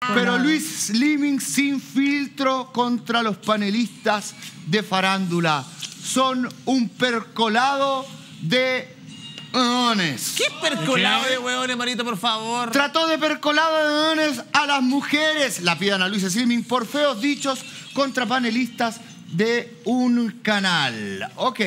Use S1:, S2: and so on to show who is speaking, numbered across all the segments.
S1: Pero Luis Slimming sin filtro contra los panelistas de farándula. Son un percolado de hueones.
S2: ¿Qué percolado de hueones, Marito, por favor?
S1: Trató de percolado de hueones a las mujeres. La pidan a Luis Slimming por feos dichos contra panelistas de un canal. Ok.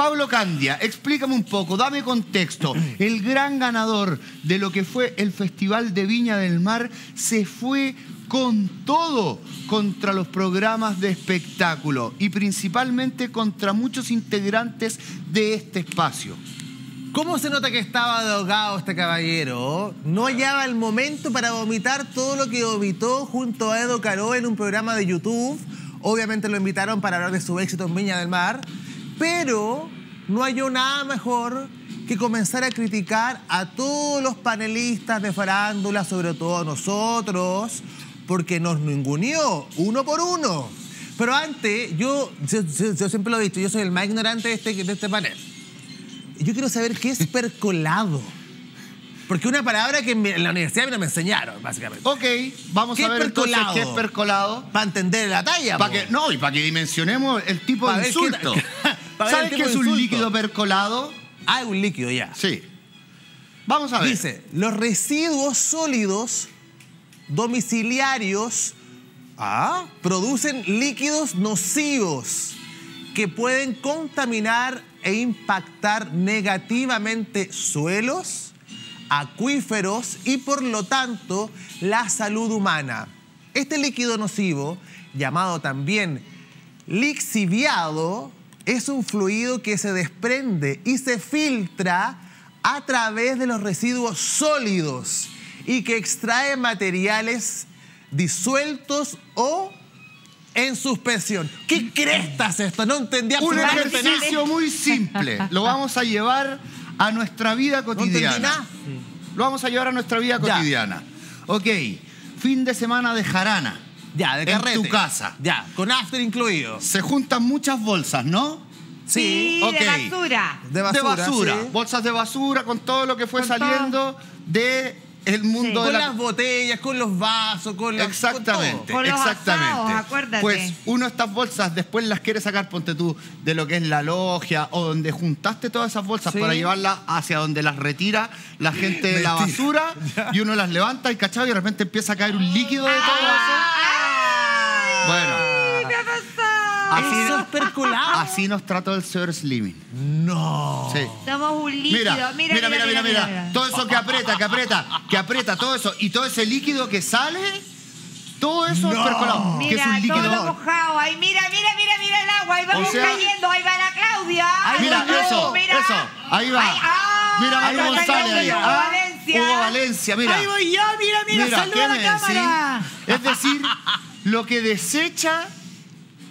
S1: Pablo Candia, explícame un poco, dame contexto. El gran ganador de lo que fue el Festival de Viña del Mar se fue con todo contra los programas de espectáculo y principalmente contra muchos integrantes de este espacio.
S2: ¿Cómo se nota que estaba ahogado este caballero? No hallaba el momento para vomitar todo lo que vomitó junto a Edo Caro en un programa de YouTube. Obviamente lo invitaron para hablar de su éxito en Viña del Mar pero no halló nada mejor que comenzar a criticar a todos los panelistas de farándula, sobre todo a nosotros, porque nos ninguneó uno por uno. Pero antes, yo, yo, siempre lo he dicho, yo soy el más ignorante de este, de este panel. Yo quiero saber qué es percolado. Porque una palabra que en la universidad no me enseñaron, básicamente.
S1: Ok, vamos a ver entonces qué es percolado.
S2: Para entender la talla.
S1: Que, no, y para que dimensionemos el tipo de insulto. ¿Sabes qué es un líquido percolado?
S2: Ah, un líquido ya.
S1: Sí. Vamos a ver.
S2: Dice, los residuos sólidos domiciliarios ah, producen líquidos nocivos que pueden contaminar e impactar negativamente suelos, acuíferos y por lo tanto la salud humana. Este líquido nocivo, llamado también lixiviado, es un fluido que se desprende y se filtra a través de los residuos sólidos y que extrae materiales disueltos o en suspensión. ¿Qué crestas esto? No entendía
S1: Un ejercicio muy simple. Lo vamos a llevar a nuestra vida cotidiana. Lo vamos a llevar a nuestra vida cotidiana. Ok, fin de semana de jarana.
S2: Ya, de carrete.
S1: En tu casa.
S2: Ya, con after incluido.
S1: Se juntan muchas bolsas, ¿no?
S3: Sí, de basura.
S1: De basura. Bolsas de basura con todo lo que fue saliendo de el mundo
S2: de
S1: con
S2: las botellas, con los vasos, con las
S1: Exactamente,
S3: con
S1: exactamente.
S3: acuérdate.
S1: Pues uno de estas bolsas después las quiere sacar, ponte tú, de lo que es la logia o donde juntaste todas esas bolsas para llevarlas hacia donde las retira la gente de la basura y uno las levanta y cachado y de repente empieza a caer un líquido de todo eso. Bueno.
S2: Así, Eso es percolado.
S1: Así nos trató el señor Slimming.
S2: No.
S1: Sí.
S3: Somos un líquido.
S1: Mira, mira, mira, mira, mira, Todo eso que aprieta, que aprieta, que aprieta, todo eso. Y todo ese líquido que sale, todo eso es percolado.
S3: Mira, que es un líquido. todo mojado. Ahí, mira, mira, mira, mira el agua. Ahí vamos cayendo. Ahí va la Claudia.
S1: mira, eso, eso. Ahí va. Ah, mira, Mario González ahí.
S3: Hugo Valencia.
S1: Hugo Valencia, mira.
S2: Ahí voy yo, mira, mira, mira saluda a la cámara.
S1: Es decir, lo que desecha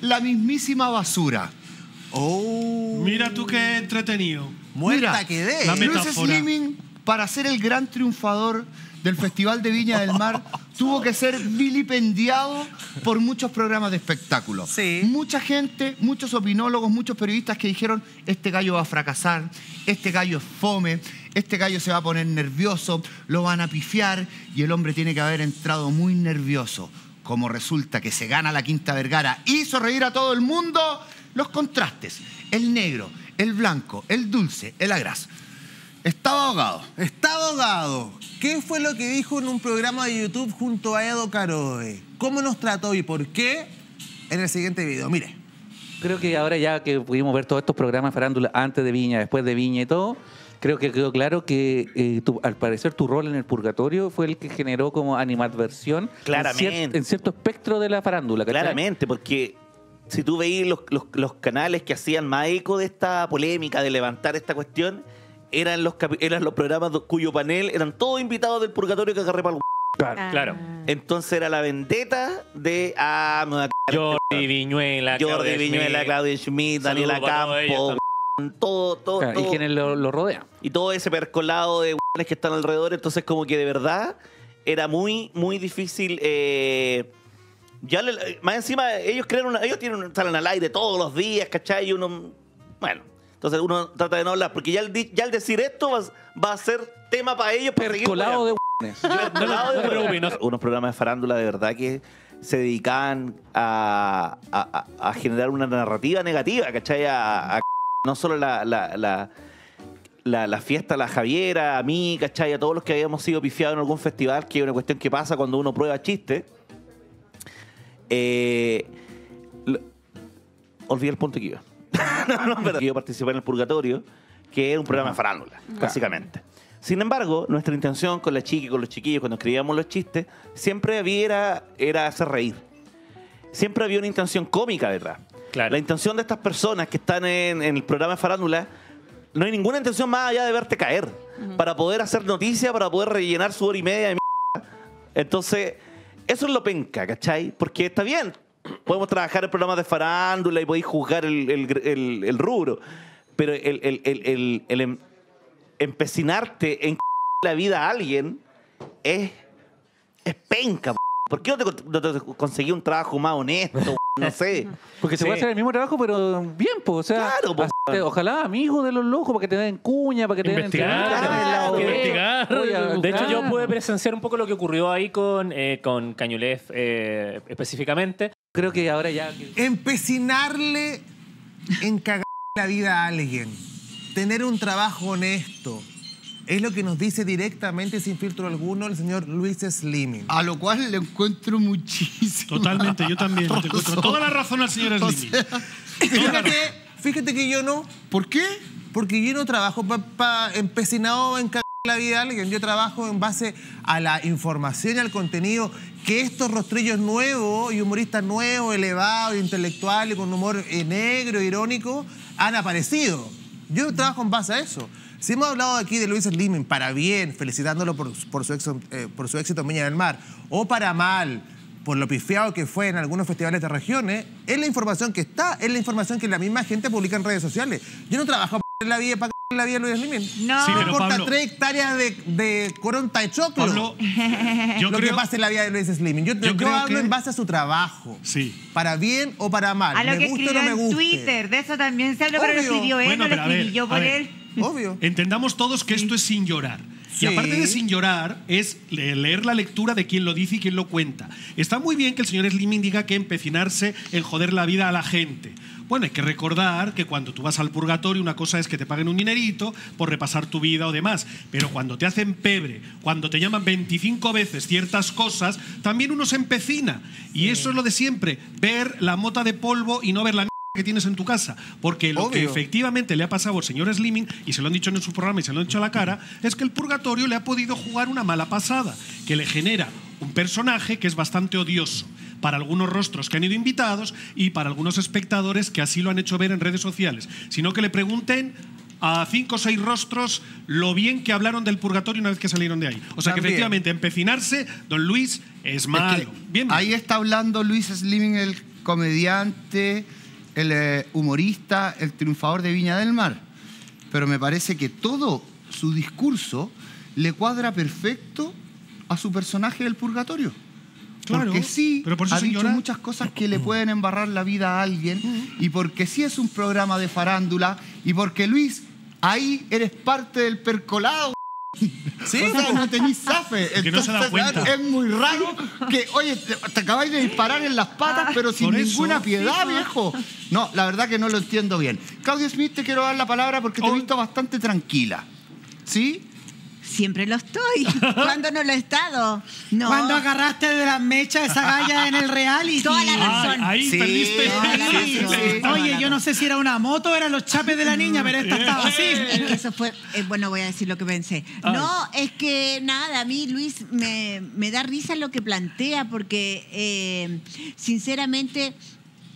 S1: la mismísima basura.
S4: Oh. Mira tú qué entretenido.
S2: Muerta que de.
S1: Luis Slimming, para ser el gran triunfador del Festival de Viña del Mar, tuvo que ser vilipendiado por muchos programas de espectáculo.
S2: Sí.
S1: Mucha gente, muchos opinólogos, muchos periodistas que dijeron, este gallo va a fracasar, este gallo es fome, este gallo se va a poner nervioso, lo van a pifiar y el hombre tiene que haber entrado muy nervioso como resulta que se gana la Quinta Vergara, hizo reír a todo el mundo, los contrastes, el negro, el blanco, el dulce, el agraz. Estaba ahogado.
S2: Estaba ahogado. ¿Qué fue lo que dijo en un programa de YouTube junto a Edo Caroe? ¿Cómo nos trató y por qué? En el siguiente video. Mire.
S5: Creo que ahora ya que pudimos ver todos estos programas farándula antes de Viña, después de Viña y todo, creo que quedó claro que eh, al parecer tu rol en el purgatorio fue el que generó como animadversión
S6: Claramente.
S5: En, cierto espectro de la farándula.
S6: Claramente, porque si tú veis los, los, canales que hacían más eco de esta polémica, de levantar esta cuestión, eran los, eran los programas cuyo panel eran todos invitados del purgatorio que agarré para el
S5: Claro, ah. claro.
S6: Entonces era la vendetta de ah,
S5: Jordi Viñuela,
S6: Jordi Viñuela, Claudia Schmidt, Daniela Campo, todo, todo,
S5: Y quienes lo, rodean.
S6: Y todo ese percolado de que están alrededor, entonces como que de verdad era muy, muy difícil. Eh, ya más encima, ellos creen ellos tienen, salen al aire todos los días, ¿cachai? Y uno, bueno, entonces uno trata de no hablar, porque ya al, ya al decir esto va, a ser tema para ellos.
S5: Percolado de
S6: unos programas de farándula de verdad que se dedicaban a, a- a- a generar una narrativa negativa, ¿cachai? A, a- no solo la, la, la, la- la fiesta, a la Javiera, a mí, ¿cachai? A todos los que habíamos sido pifiados en algún festival, que es una cuestión que pasa cuando uno prueba chiste. Eh, lo- olvidé el punto que iba. no, no, pero yo participé en el Purgatorio, que era un programa de farándula, básicamente. Sin embargo, nuestra intención con la chica y con los chiquillos, cuando escribíamos los chistes, siempre había era, era hacer reír. Siempre había una intención cómica detrás.
S7: Claro.
S6: La intención de estas personas que están en, en el programa de farándula, no hay ninguna intención más allá de verte caer. Para poder hacer noticia, para poder rellenar su hora y media de mierda. Entonces, eso es lo penca, ¿cachai? Porque está bien. Podemos trabajar en programas de farándula y podéis juzgar el, el- el- el rubro. Pero el, em- empecinarte en la vida a alguien es, es penca. ¿Por qué no te, no te conseguí un trabajo más honesto? No sé.
S5: Porque se
S7: Sí.
S5: puede hacer el mismo trabajo, pero bien, pues. O sea,
S6: Claro, pues.
S5: hacerte- ojalá amigos de los locos para que te den cuña, para que te den
S7: Investigar,
S6: claro,
S5: OE.
S7: investigar.
S5: Oye,
S7: de hecho, yo pude presenciar un poco lo que ocurrió ahí con, eh, con Cañulef eh, específicamente.
S5: Creo que ahora ya.
S2: Empecinarle en cagar la vida a alguien. Tener un trabajo honesto. Es lo que nos dice directamente, sin filtro alguno, el señor Luis Slimming.
S1: A lo cual le encuentro muchísimo.
S4: Totalmente, yo también. Le encuentro toda la razón al señor Slimmy.
S2: Fíjate, fíjate que yo no,
S1: ¿Por qué?
S2: porque yo no trabajo pa, pa- empecinado en cagar la vida a alguien. Yo trabajo en base a la información y al contenido que estos rostrillos nuevos y humoristas nuevos, elevados, intelectuales, con humor eh, negro, irónico, han aparecido. Yo trabajo en base a eso. Si hemos hablado aquí de Luis Slimming para bien, felicitándolo por, por su, éxito, eh, por su éxito en Viña del Mar, o para mal, por lo pifiado que fue en algunos festivales de regiones, es la información que está, es la información que la misma gente publica en redes sociales. Yo no trabajo para la vida para la vida de Luis Slimming.
S3: No.
S4: Sí, pero
S2: importa
S4: Pablo-
S2: tres hectáreas de, de coronta de choclo.
S4: Pablo, yo
S2: lo
S4: creo,
S2: que pasa en la vida de Luis Slimming. Yo,
S4: yo
S2: yo
S4: creo
S2: hablo
S4: que-
S2: en base a su trabajo.
S4: Sí.
S2: Para bien o para mal.
S3: A lo
S2: me
S3: que
S2: guste
S3: escribió
S2: o no me
S3: en
S2: guste.
S3: Twitter, de eso también se habló, pero lo escribió él,
S4: Bueno,
S3: no lo escribí yo por
S4: ver.
S3: él.
S2: Obvio.
S4: Entendamos todos que esto es sin llorar.
S2: Sí.
S4: Y aparte de sin llorar, es le- leer la lectura de quién lo dice y quién lo cuenta. Está muy bien que el señor Slimming diga que empecinarse en joder la vida a la gente. Bueno, hay que recordar que cuando tú vas al purgatorio, una cosa es que te paguen un dinerito por repasar tu vida o demás. Pero cuando te hacen pebre, cuando te llaman 25 veces ciertas cosas, también uno se empecina. Y eso es lo de siempre: ver la mota de polvo y no ver la que tienes en tu casa. Porque lo que
S2: Obvio.
S4: efectivamente le ha pasado al señor Slimming, y se lo han dicho en su programa y se lo han dicho a la cara, es que el purgatorio le ha podido jugar una mala pasada, que le genera un personaje que es bastante odioso para algunos rostros que han ido invitados y para algunos espectadores que así lo han hecho ver en redes sociales. Sino que le pregunten a cinco o seis rostros lo bien que hablaron del purgatorio una vez que salieron de ahí. O sea que
S2: También.
S4: efectivamente empecinarse, don Luis, es
S1: Es que
S4: malo. Bien,
S1: ahí está hablando Luis Slimming, el comediante, el eh, humorista, el triunfador de Viña del Mar. Pero me parece que todo su discurso le cuadra perfecto a su personaje del purgatorio.
S4: Claro,
S1: porque sí,
S4: pero por eso
S1: ha dicho muchas cosas que le pueden embarrar la vida a alguien y porque sí es un programa de farándula y porque Luis, ahí eres parte del percolado.
S2: Sí,
S1: o sea, no tenís zafe.
S4: que no se da
S1: Entonces,
S4: cuenta.
S1: Es muy raro que, oye, te, te acabáis de disparar en las patas, pero sin ninguna piedad, viejo. No, la verdad que no lo entiendo bien. Claudio Smith, te quiero dar la palabra porque te he visto bastante tranquila. ¿Sí?
S3: Siempre lo estoy. ¿Cuándo no lo he estado? No.
S8: Cuando agarraste de las mechas esa galla en el reality.
S3: Toda la
S4: Ah,
S3: razón.
S4: ahí
S1: Sí,
S4: perdiste.
S1: toda la
S8: Sí,
S1: razón.
S8: sí. Oye, yo no sé si era una moto o eran los chapes de la niña, pero esta estaba así.
S3: Es que eso fue, eh, bueno, voy a decir lo que pensé.
S4: Ay.
S3: No, es que nada, a mí Luis me, me da risa lo que plantea porque eh, sinceramente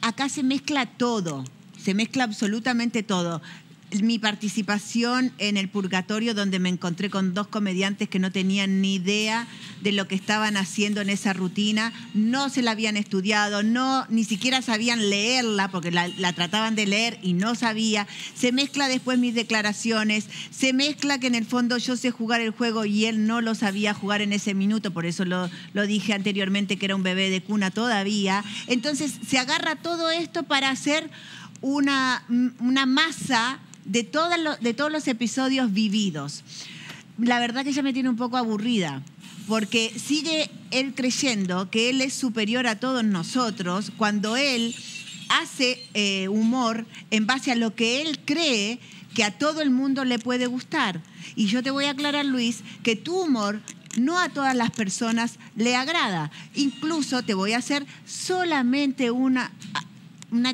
S3: acá se mezcla todo, se mezcla absolutamente todo. Mi participación en el purgatorio donde me encontré con dos comediantes que no tenían ni idea de lo que estaban haciendo en esa rutina, no se la habían estudiado, no ni siquiera sabían leerla porque la, trataban de leer y no sabía. Se mezcla después mis declaraciones, se mezcla que en el fondo yo sé jugar el juego y él no lo sabía jugar en ese minuto, por eso lo, lo dije anteriormente que era un bebé de cuna todavía. Entonces se agarra todo esto para hacer una, una masa de, todas lo- de todos los episodios vividos. La verdad que ya me tiene un poco aburrida. porque sigue él creyendo que él es superior a todos nosotros cuando él hace eh, humor en base a lo que él cree que a todo el mundo le puede gustar. Y yo te voy a aclarar, Luis, que tu humor no a todas las personas le agrada. Incluso te voy a hacer solamente una, una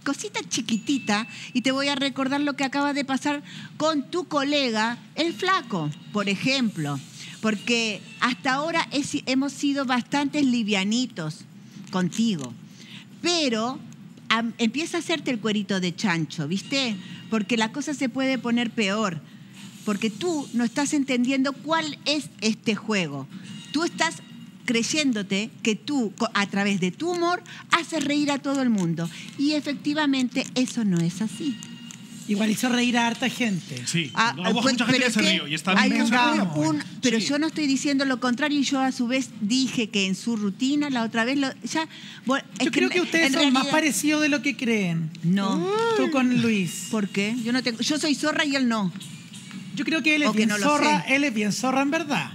S3: cosita chiquitita y te voy a recordar lo que acaba de pasar con tu colega, el flaco, por ejemplo. Porque hasta ahora hemos sido bastante livianitos contigo. Pero empieza a hacerte el cuerito de chancho, ¿viste? Porque la cosa se puede poner peor. Porque tú no estás entendiendo cuál es este juego. Tú estás creyéndote que tú, a través de tu humor, haces reír a todo el mundo. Y efectivamente eso no es así.
S8: Igual hizo reír a harta gente.
S4: Sí,
S3: Ah,
S4: no, hubo
S3: pues,
S4: mucha gente que se rió y está bien.
S3: un-
S4: que se
S3: un- pero
S4: Sí.
S3: yo no estoy diciendo lo contrario y yo a su vez dije que en su rutina la otra vez lo, ya bueno, es
S8: Yo creo que ustedes son más parecidos de lo que creen.
S3: No.
S8: Tú con Luis.
S3: ¿Por qué? Yo no tengo, yo soy zorra y él no.
S8: Yo creo que él es
S3: O que
S8: bien
S3: no
S8: zorra, él es bien zorra en verdad.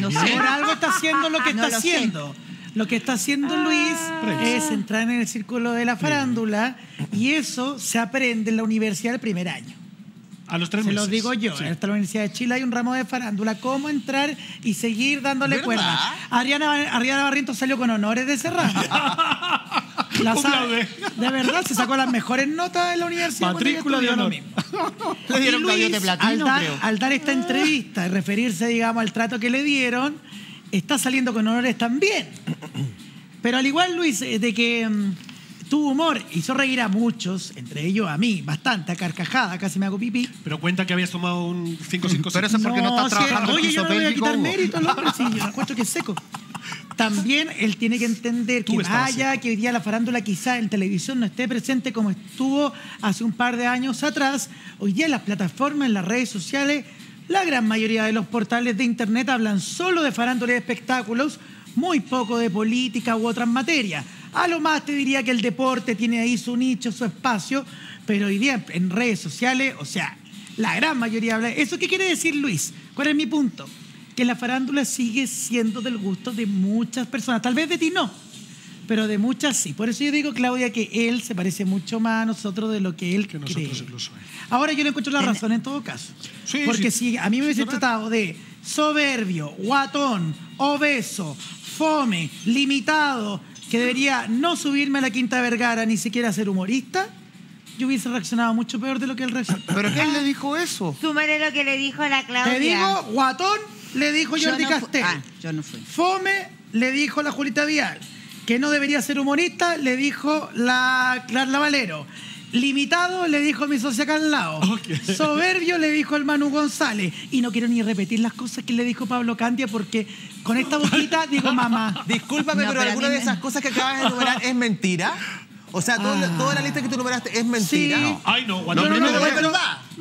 S3: No sé.
S8: Por algo está haciendo lo que
S3: No
S8: está
S3: sé.
S8: haciendo. Lo que está haciendo Luis es entrar en el círculo de la farándula y eso se aprende en la universidad del primer año.
S4: A los tres
S8: Se
S4: meses.
S8: lo digo yo.
S4: Sí.
S8: En esta Universidad de Chile hay un ramo de farándula. ¿Cómo entrar y seguir dándole
S1: ¿Verdad?
S8: cuerda? Adriana, Adriana Barrientos salió con honores de ese ramo. La sabe- de verdad, se sacó las mejores notas en la universidad.
S4: Matrícula de
S8: lo
S4: honor.
S8: mismo.
S1: Le dieron
S8: Luis,
S1: de platino,
S8: al dar,
S1: creo.
S8: al dar esta entrevista y referirse, digamos, al trato que le dieron, está saliendo con honores también. Pero al igual, Luis, eh, de que mm, tu humor hizo reír a muchos, entre ellos a mí, bastante, a carcajada, casi me hago pipí.
S4: Pero cuenta que habías tomado un 5-5
S1: Pero eso es porque no, estás
S8: sí,
S1: trabajando
S8: Oye, yo no le voy a quitar mérito al hombre, sí, yo encuentro que es seco. También él tiene que entender que vaya, que hoy día la farándula quizá en televisión no esté presente como estuvo hace un par de años atrás. Hoy día en las plataformas, en las redes sociales, la gran mayoría de los portales de internet hablan solo de farándula y de espectáculos, muy poco de política u otras materias. A lo más te diría que el deporte tiene ahí su nicho, su espacio, pero hoy día en redes sociales, o sea, la gran mayoría habla. ¿Eso qué quiere decir Luis? ¿Cuál es mi punto? Que la farándula sigue siendo del gusto de muchas personas. Tal vez de ti no, pero de muchas sí. Por eso yo digo, Claudia, que él se parece mucho más a nosotros de lo que él
S4: Que
S8: cree.
S4: nosotros incluso.
S8: Ahora yo le encuentro la razón en todo caso.
S4: Sí,
S8: Porque
S4: sí.
S8: si a mí me hubiese tratado de soberbio, guatón, obeso, fome, limitado, que debería no subirme a la Quinta Vergara ni siquiera ser humorista, yo hubiese reaccionado mucho peor de lo que él reaccionó.
S1: Pero ¿quién le dijo eso?
S9: Súmale lo que le dijo la Claudia.
S8: Te digo, guatón, le dijo
S3: Yo
S8: Jordi
S3: no fu-
S8: Castel.
S3: ah, yo no fui.
S8: Fome, le dijo la Julita Vial. Que no debería ser humorista, le dijo la Carla Valero. Limitado, le dijo mi socia acá al lado.
S4: Ok.
S8: Soberbio, le dijo el Manu González. Y no quiero ni repetir las cosas que le dijo Pablo Candia porque con esta boquita digo mamá.
S2: Discúlpame,
S3: No,
S2: pero alguna de
S3: me-
S2: esas cosas que acabas de enumerar es mentira. O sea, todo-
S8: Ah.
S2: toda la lista que tú numeraste es mentira.
S8: Sí.
S4: Ay, no,
S8: Yo
S4: cuando
S8: no, lo
S4: primero-
S8: encuentro, yo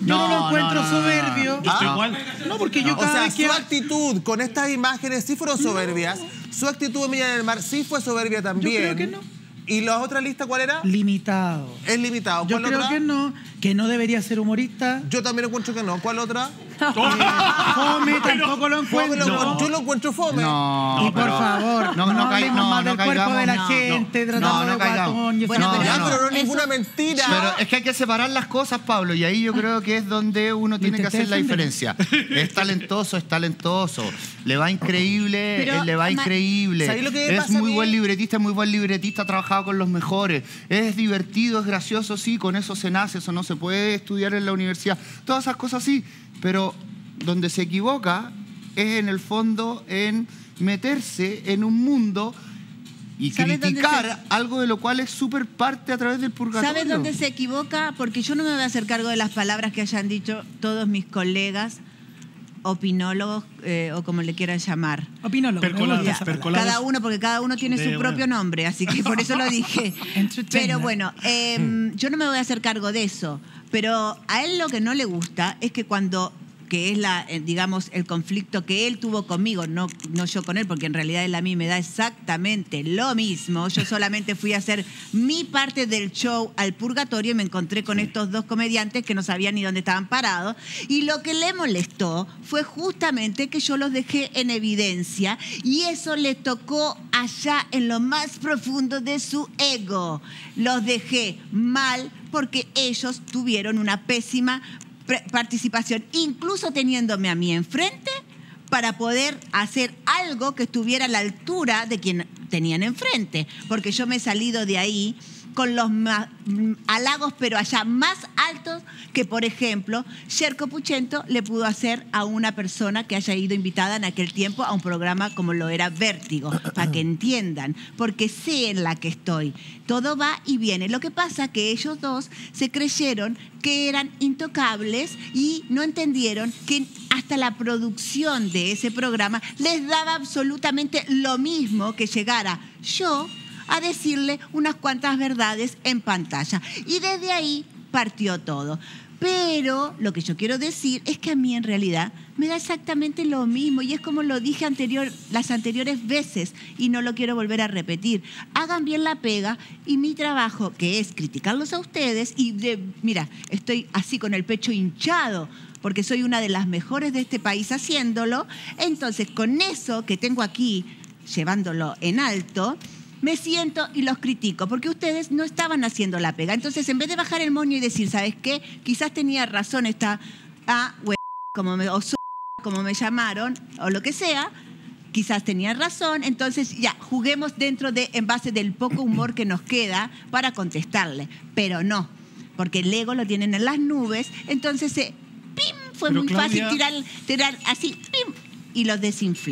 S8: no lo
S1: No,
S8: encuentro
S1: no, no, no, no.
S8: soberbio.
S4: Yo estoy
S1: Ah.
S4: igual.
S8: No, porque yo
S2: O
S8: cada
S2: sea,
S8: vez que...
S2: su actitud con estas imágenes sí fueron soberbias. Su actitud en Villa del Mar sí fue soberbia también.
S8: creo que no.
S2: ¿Y la otra lista cuál era?
S8: Limitado.
S2: Es limitado.
S8: Yo
S2: ¿Cuál
S8: creo
S2: otra?
S8: que no, que no debería ser humorista.
S2: Yo también encuentro que no. ¿Cuál otra?
S8: Fome tampoco lo encuentro.
S2: Yo lo encuentro fome.
S1: No,
S8: y por
S1: pero-
S8: favor, no,
S1: no, no,
S8: hablemos
S1: cai- no,
S8: más
S1: no
S8: del cuerpo
S1: caigamos,
S8: de la
S1: no,
S8: gente,
S1: no,
S8: tratando
S1: no, no
S8: de
S1: caigamos.
S8: guatón.
S3: Bueno,
S1: no,
S2: pero no es ninguna mentira.
S1: Pero es que hay que separar las cosas, Pablo, y ahí yo creo que es donde uno tiene que hacer la diferencia. Es talentoso, es talentoso. Le va increíble,
S3: Pero,
S1: él le va
S3: ma-
S1: increíble.
S2: ¿sabes lo que
S1: Es
S2: pasa a
S1: muy
S2: mí?
S1: buen libretista, es muy buen libretista, ha trabajado con los mejores. Es divertido, es gracioso, sí, con eso se nace, eso no se puede estudiar en la universidad. Todas esas cosas sí, pero donde se equivoca es en el fondo en meterse en un mundo y
S3: ¿Sabes dónde
S1: criticar
S3: se-
S1: algo de lo cual es súper parte a través del purgatorio.
S3: ¿Sabes dónde se equivoca? Porque yo no me voy a hacer cargo de las palabras que hayan dicho todos mis colegas, opinólogos eh, o como le quieran llamar.
S8: Opinólogo, me
S4: Percolados.
S3: Cada uno, porque cada uno tiene
S4: De
S3: su propio nombre, así que por eso lo dije. Pero bueno, eh, yo no me voy a hacer cargo de eso. Pero a él lo que no le gusta es que cuando que es la, eh, digamos, el conflicto que él tuvo conmigo, no, no yo con él, porque en realidad él a mí me da exactamente lo mismo. Yo solamente fui a hacer mi parte del show al purgatorio y me encontré con estos dos comediantes que no sabían ni dónde estaban parados. Y lo que le molestó fue justamente que yo los dejé en evidencia y eso le tocó allá en lo más profundo de su ego. Los dejé mal porque ellos tuvieron una pésima participación, incluso teniéndome a mí enfrente para poder hacer algo que estuviera a la altura de quien tenían enfrente, porque yo me he salido de ahí con los halagos, pero allá más altos que, por ejemplo, Sherko Puchento le pudo hacer a una persona que haya ido invitada en aquel tiempo a un programa como lo era Vértigo, para que entiendan, porque sé en la que estoy. Todo va y viene. Lo que pasa que ellos dos se creyeron que eran intocables y no entendieron que hasta la producción de ese programa les daba absolutamente lo mismo que llegara yo a decirle unas cuantas verdades en pantalla. Y desde ahí partió todo. Pero lo que yo quiero decir es que a mí en realidad me da exactamente lo mismo y es como lo dije anterior, las anteriores veces y no lo quiero volver a repetir. Hagan bien la pega y mi trabajo, que es criticarlos a ustedes y de, mira, estoy así con el pecho hinchado porque soy una de las mejores de este país haciéndolo, entonces con eso que tengo aquí llevándolo en alto, me siento y los critico, porque ustedes no estaban haciendo la pega. Entonces, en vez de bajar el moño y decir, ¿sabes qué? Quizás tenía razón esta ah, hue- como me, o como me llamaron, o lo que sea, quizás tenía razón, entonces ya, juguemos dentro de, en base del poco humor que nos queda para contestarle. Pero no, porque el ego lo tienen en las nubes, entonces eh, ¡pim! fue
S4: Pero,
S3: muy
S4: Claudia-
S3: fácil tirar, tirar así, ¡pim! y los desinflé.